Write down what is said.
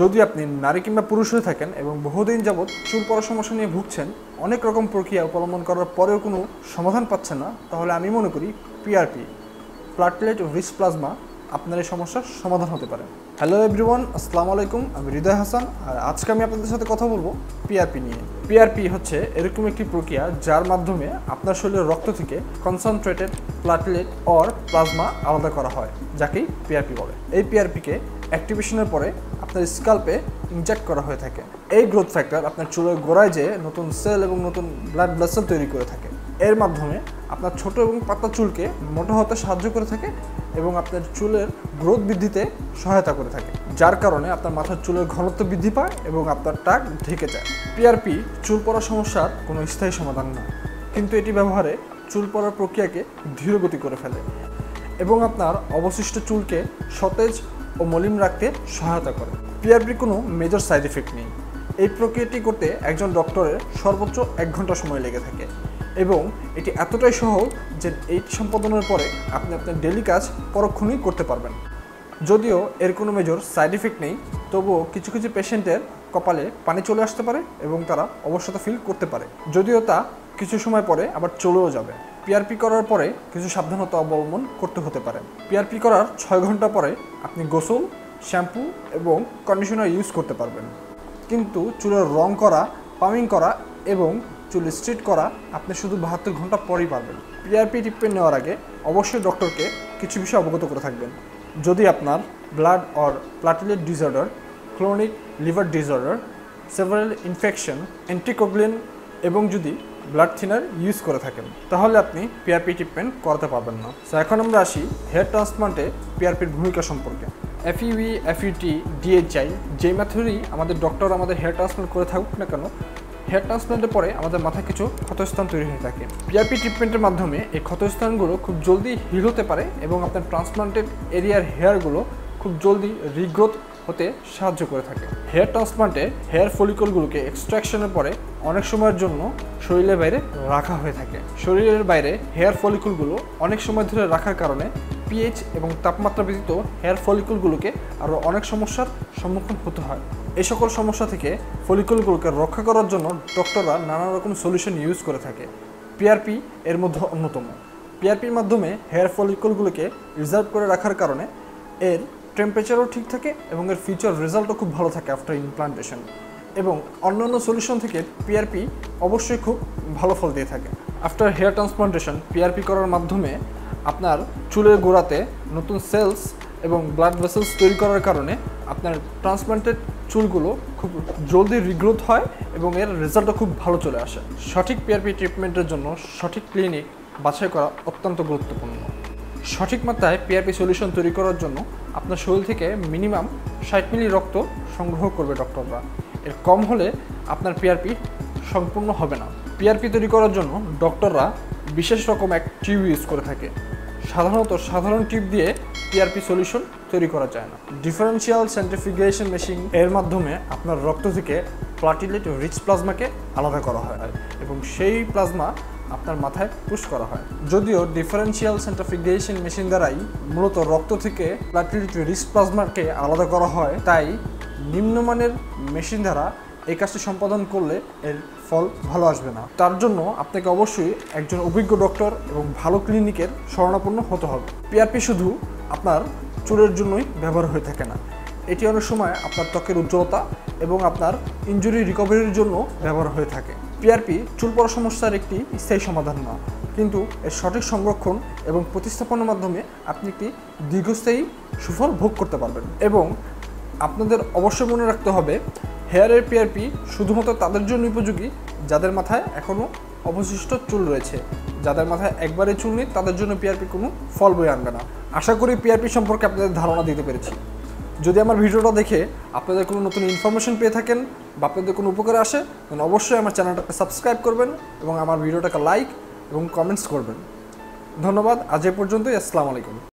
যদি আপনি নারী কিংবা পুরুষ হয়ে থাকেন এবং বহুদিন যাবৎ চুল পড়ার সমস্যা নিয়ে ভুগছেন, অনেক রকম প্রক্রিয়া অবলম্বন করার পরেও কোনো সমাধান পাচ্ছেন না, তাহলে আমি মনে করি পিআরপি প্লাটলেট রিস প্লাজমা আপনার এই সমস্যার সমাধান হতে পারে। হ্যালো এভরিওয়ান আসসালামু আলাইকুম, আমি হৃদয় হাসান, আর আজকে আমি আপনাদের সাথে কথা বলব পিআরপি নিয়ে। পিআরপি হচ্ছে এরকম একটি প্রক্রিয়া যার মাধ্যমে আপনার শরীরের রক্ত থেকে কনসেন্ট্রেটেড প্লাটলেট অর প্লাজমা আলাদা করা হয়, যাকেই পিআরপি বলে। এই পিআরপিকে অ্যাক্টিভেশনের পরে আপনার স্কাল্পে ইনজেক্ট করা হয়ে থাকে। এই গ্রোথ ফ্যাক্টর আপনার চুলের গোড়ায় যে নতুন সেল এবং নতুন ব্লাড ভেসেল তৈরি করে থাকে। এর মাধ্যমে আপনার ছোট এবং পাতলা চুলকে মোটা হতে সাহায্য করে থাকে এবং আপনার চুলের গ্রোথ বৃদ্ধিতে সহায়তা করে থাকে, যার কারণে আপনার মাথার চুলের ঘনত্ব বৃদ্ধি পায় এবং আপনার টাক ঢেকে যায়। পিআরপি চুল পড়ার সমস্যার কোনো স্থায়ী সমাধান নয়, কিন্তু এটি ব্যবহারে চুল পড়ার প্রক্রিয়াকে ধীরগতি করে ফেলে এবং আপনার অবশিষ্ট চুলকে সতেজ ও মলিন রাখতে সহায়তা করে। পিআরপির কোনো মেজর সাইড এফেক্ট নেই। এই প্রক্রিয়াটি করতে একজন ডক্টরের সর্বোচ্চ এক ঘণ্টা সময় লেগে থাকে। এবং এটি এতটাই সহজ যে এইটি সম্পাদনের পরে আপনি আপনার ডেলি কাজ পরক্ষণেই করতে পারবেন। যদিও এর কোনো মেজর সাইড এফেক্ট নেই, তবুও কিছু কিছু পেশেন্টের কপালে পানি চলে আসতে পারে এবং তারা অবশ্যতা ফিল করতে পারে। যদিও তা কিছু সময় পরে আবার চলেও যাবে। পিআরপি করার পরে কিছু সাবধানতা অবলম্বন করতে হতে পারে। পিআরপি করার ছয় ঘণ্টা পরে আপনি গোসল, শ্যাম্পু এবং কন্ডিশনার ইউজ করতে পারবেন। কিন্তু চুলের রং করা, পামিং করা এবং চুল স্ট্রিট করা, আপনি শুধু বাহাত্তর ঘণ্টা পরেই পারবেন। পিআরপি ট্রিটমেন্ট নেওয়ার আগে অবশ্যই ডক্টরকে কিছু বিষয় অবগত করে থাকবেন। যদি আপনার blood or platelet disorder chronic liver disorder several infection anticoagulant এবং যদি ব্লাড থিনার ইউজ করে থাকেন, তাহলে আপনি পিআরপি ট্রিটমেন্ট করাতে পারবেন না। তো এখন আমরা আসি হেয়ার ট্রান্সপ্লান্টে পিআরপির ভূমিকা সম্পর্কে। এফইউই এফইউটি ডিএইচআই যে মেথডেই আমাদের ডক্টর আমাদের হেয়ার ট্রান্সপ্লান্ট করে থাকুক না কেন হেয়ার ট্রান্সপ্লান্টের পরে আমাদের মাথায় কিছু ক্ষতস্থান তৈরি হয়ে থাকে। পিআরপি ট্রিটমেন্টের মাধ্যমে এই ক্ষতস্থানগুলো খুব জলদি হিল হতে পারে এবং আপনার ট্রান্সপ্লান্টেড এরিয়ার হেয়ারগুলো খুব জলদি রিগ্রোথ হতে সাহায্য করে থাকে। হেয়ার ট্রান্সপ্লান্টে হেয়ার ফলিকলগুলোকে এক্সট্রাকশনের পরে অনেক সময়ের জন্য শরীরের বাইরে রাখা হয়ে থাকে। শরীরের বাইরে হেয়ার ফলিকুলগুলো অনেক সময় ধরে রাখার কারণে পিএইচ এবং তাপমাত্রা ব্যতীত হেয়ার ফলিকুলগুলোকে আরও অনেক সমস্যার সম্মুখীন হতে হয়। এই সকল সমস্যা থেকে ফলিকুলগুলোকে রক্ষা করার জন্য ডক্টররা নানা রকম সলিউশন ইউজ করে থাকে। পিআরপি এর মধ্যে অন্যতম। পিআরপির মাধ্যমে হেয়ার ফলিকুলগুলোকে রিজার্ভ করে রাখার কারণে এর টেম্পারেচারও ঠিক থাকে এবং এর ফিচার রেজাল্টও খুব ভালো থাকে আফটার ইমপ্লান্টেশন এবং অন্যান্য সলিউশন থেকে পিআরপি অবশ্যই খুব ভালো ফল দিয়ে থাকে। আফটার হেয়ার ট্রান্সপ্লান্টেশন পিআরপি করার মাধ্যমে আপনার চুলের গোড়াতে নতুন সেলস এবং ব্লাড ভেসেলস তৈরি করার কারণে আপনার ট্রান্সপ্লান্টেড চুলগুলো খুব জলদি রিগ্রোথ হয় এবং এর রেজাল্টও খুব ভালো চলে আসে। সঠিক পিআরপি ট্রিটমেন্টের জন্য সঠিক ক্লিনিক বাছাই করা অত্যন্ত গুরুত্বপূর্ণ। সঠিক মাত্রায় পিআরপি সলিউশন তৈরি করার জন্য আপনার শরীর থেকে মিনিমাম ষাট মিলি রক্ত সংগ্রহ করবে ডক্টররা। এর কম হলে আপনার পিআরপি সম্পূর্ণ হবে না। পিআরপি তৈরি করার জন্য ডক্টররা বিশেষ রকম এক টিউব ইউজ করে থাকে। সাধারণত সাধারণ টিউব দিয়ে পিআরপি সলিউশন তৈরি করা যায় না। ডিফারেন্সিয়াল সেন্ট্রিফিকেশন মেশিন এর মাধ্যমে আপনার রক্ত থেকে প্লাটিলেট রিচ প্লাজমাকে আলাদা করা হয়। এবং সেই প্লাজমা আপনার মাথায় পুশ করা হয়। যদিও ডিফারেন্সিয়াল সেন্ট্রিফিকেশন মেশিন দ্বারাই মূলত রক্ত থেকে প্লাটিলেট রিচ প্লাজমাকে আলাদা করা হয়, তাই নিম্নমানের মেশিন দ্বারা এই কাজটি সম্পাদন করলে এর ফল ভালো আসবে না। তার জন্য আপনাকে অবশ্যই একজন অভিজ্ঞ ডক্টর এবং ভালো ক্লিনিকের শরণাপন্ন হতে হবে। পিআরপি শুধু আপনার চুলের জন্যই ব্যবহার হয়ে থাকে না। এটি অনেক সময় আপনার ত্বকের উজ্জ্বলতা এবং আপনার ইঞ্জুরি রিকভারির জন্য ব্যবহার হয়ে থাকে। পিআরপি চুল পড়া সমস্যার একটি স্থায়ী সমাধান নয়। কিন্তু এর সঠিক সংরক্ষণ এবং প্রতিস্থাপনের মাধ্যমে আপনি একটি দীর্ঘস্থায়ী সুফল ভোগ করতে পারবেন এবং আপনাদের অবশ্যই মনে রাখতে হবে, হেয়ারের পিআরপি শুধুমাত্র তাদের জন্য উপযোগী, যাদের মাথায় এখনও অবশিষ্ট চুল রয়েছে। যাদের মাথায় একবারে চুল নেই, তাদের জন্য পিআরপি কোনো ফল বয়ে আনবে না। আশা করি পিআরপি সম্পর্কে আপনাদের ধারণা দিতে পেরেছি। যদি আমার ভিডিওটা দেখে আপনাদের কোনো নতুন ইনফরমেশন পেয়ে থাকেন বা আপনাদের কোনো উপকার আসে তখন অবশ্যই আমার চ্যানেলটাকে সাবস্ক্রাইব করবেন এবং আমার ভিডিওটাকে লাইক এবং কমেন্টস করবেন। ধন্যবাদ, আজ এ পর্যন্তই, আসসালামু আলাইকুম।